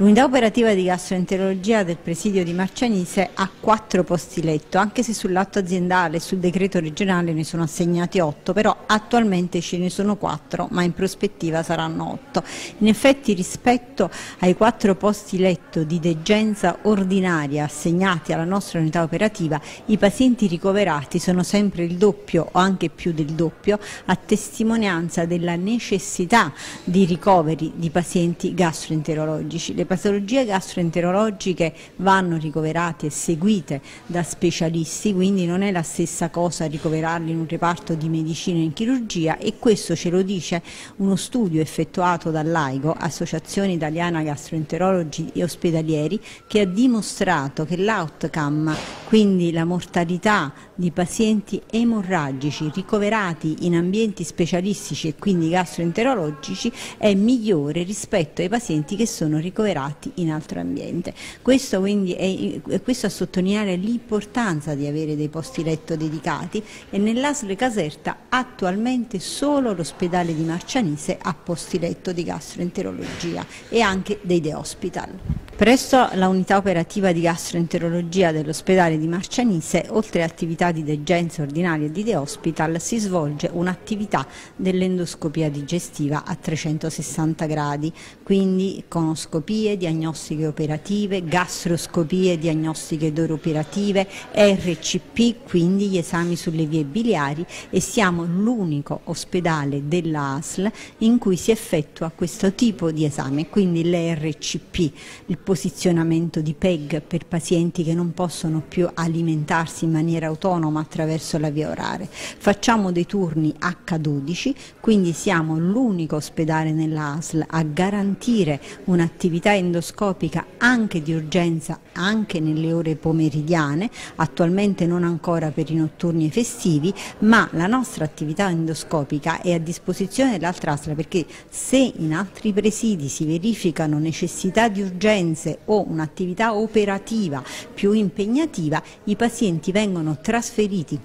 L'unità operativa di gastroenterologia del presidio di Marcianise ha quattro posti letto, anche se sull'atto aziendale e sul decreto regionale ne sono assegnati otto, però attualmente ce ne sono quattro, ma in prospettiva saranno otto. In effetti rispetto ai quattro posti letto di degenza ordinaria assegnati alla nostra unità operativa, i pazienti ricoverati sono sempre il doppio o anche più del doppio, a testimonianza della necessità di ricoveri di pazienti gastroenterologici. Patologie gastroenterologiche vanno ricoverate e seguite da specialisti, quindi non è la stessa cosa ricoverarli in un reparto di medicina e in chirurgia e questo ce lo dice uno studio effettuato dall'AIGO, Associazione Italiana Gastroenterologi e Ospedalieri, che ha dimostrato che l'outcome, quindi la mortalità di pazienti emorragici ricoverati in ambienti specialistici e quindi gastroenterologici è migliore rispetto ai pazienti che sono ricoverati in altro ambiente. Questo, quindi è, questo a sottolineare l'importanza di avere dei posti letto dedicati e nell'ASL Caserta attualmente solo l'ospedale di Marcianise ha posti letto di gastroenterologia e anche dei The Hospital. Presso la unità operativa di gastroenterologia dell'ospedale di Marcianise, oltre all'attività di degenza ordinaria e di The Hospital, si svolge un'attività dell'endoscopia digestiva a 360 gradi, quindi conoscopie, diagnostiche operative, gastroscopie, diagnostiche operative, RCP, quindi gli esami sulle vie biliari e siamo l'unico ospedale dell'ASL in cui si effettua questo tipo di esame, quindi l'RCP, il posizionamento di PEG per pazienti che non possono più alimentarsi in maniera autonoma attraverso la via orale. Facciamo dei turni H12, quindi siamo l'unico ospedale nell'ASL a garantire un'attività endoscopica anche di urgenza anche nelle ore pomeridiane, attualmente non ancora per i notturni e festivi, ma la nostra attività endoscopica è a disposizione dell'altra ASL perché se in altri presidi si verificano necessità di urgenza urgenze o un'attività operativa più impegnativa, i pazienti vengono trasferiti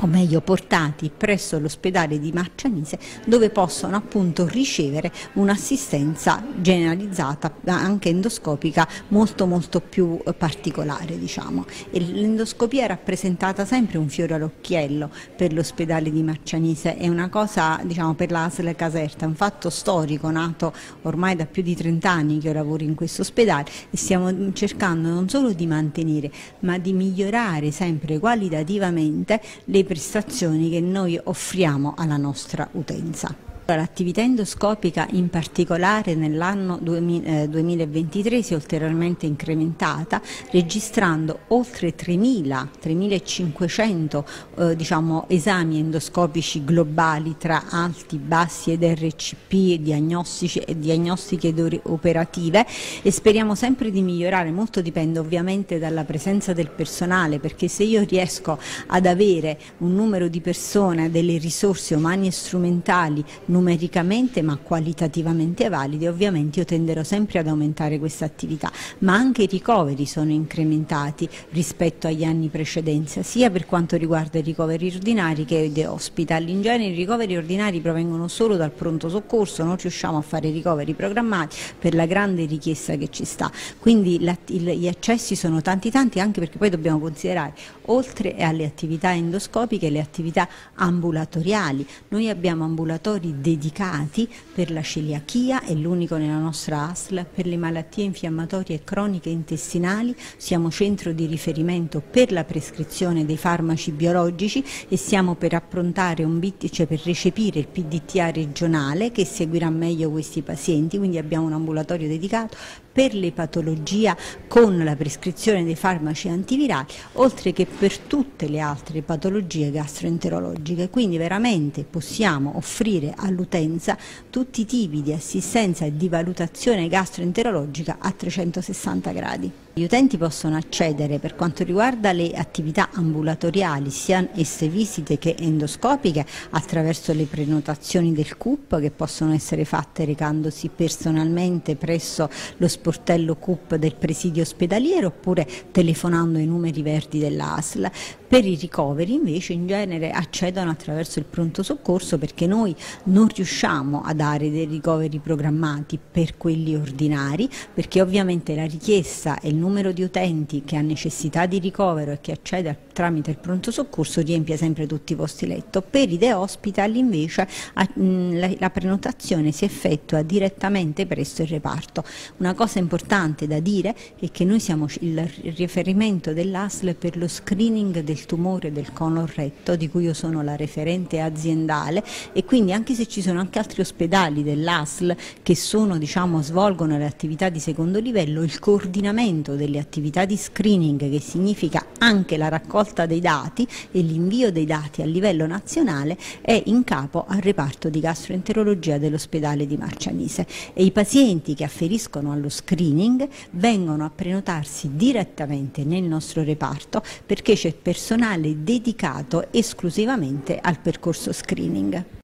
o meglio portati presso l'ospedale di Marcianise dove possono appunto ricevere un'assistenza generalizzata anche endoscopica molto molto più eh, particolare diciamo. L'endoscopia è rappresentata sempre un fiore all'occhiello per l'ospedale di Marcianise. È una cosa diciamo per l'ASL Caserta un fatto storico nato ormai da più di 30 anni che io lavoro in questo ospedale e stiamo cercando non solo di mantenere ma di migliorare sempre qualitativamente le prestazioni che noi offriamo alla nostra utenza. L'attività endoscopica in particolare nell'anno 2023 eh, si è ulteriormente incrementata registrando oltre 3.000, 3.500 eh, diciamo, esami endoscopici globali tra alti, bassi ed RCP diagnostiche operative e speriamo sempre di migliorare, molto dipende ovviamente dalla presenza del personale perché se io riesco ad avere un numero di persone, delle risorse umane e strumentali numericamente ma qualitativamente validi, ovviamente io tenderò sempre ad aumentare questa attività, ma anche i ricoveri sono incrementati rispetto agli anni precedenti, sia per quanto riguarda i ricoveri ordinari che i hospital. In genere i ricoveri ordinari provengono solo dal pronto soccorso, non riusciamo a fare ricoveri programmati per la grande richiesta che ci sta. Quindi gli accessi sono tanti tanti anche perché poi dobbiamo considerare oltre alle attività endoscopiche le attività ambulatoriali. Noi abbiamo ambulatori dedicati per la celiachia, è l'unico nella nostra ASL, per le malattie infiammatorie croniche intestinali, siamo centro di riferimento per la prescrizione dei farmaci biologici e siamo per approntare un BT, cioè per recepire il PDTA regionale che seguirà meglio questi pazienti, quindi abbiamo un ambulatorio dedicato per le patologie con la prescrizione dei farmaci antivirali, oltre che per tutte le altre patologie gastroenterologiche. Quindi veramente possiamo offrire all'utenza tutti i tipi di assistenza e di valutazione gastroenterologica a 360 gradi. Gli utenti possono accedere per quanto riguarda le attività ambulatoriali, sia esse visite che endoscopiche, attraverso le prenotazioni del CUP che possono essere fatte recandosi personalmente presso lo sportello CUP del presidio ospedaliero oppure telefonando ai numeri verdi dell'ASL. Per i ricoveri invece in genere accedono attraverso il pronto soccorso perché noi non non riusciamo a dare dei ricoveri programmati per quelli ordinari perché ovviamente la richiesta e il numero di utenti che ha necessità di ricovero e che accede tramite il pronto soccorso riempie sempre tutti i posti letto. Per i de hospital invece la prenotazione si effettua direttamente presso il reparto. Una cosa importante da dire è che noi siamo il riferimento dell'ASL per lo screening del tumore del colon retto di cui io sono la referente aziendale e quindi anche se ci sono anche altri ospedali dell'ASL che sono, diciamo, svolgono le attività di secondo livello, il coordinamento delle attività di screening che significa anche la raccolta dei dati e l'invio dei dati a livello nazionale è in capo al reparto di gastroenterologia dell'ospedale di Marcianise e i pazienti che afferiscono allo screening vengono a prenotarsi direttamente nel nostro reparto perché c'è personale dedicato esclusivamente al percorso screening.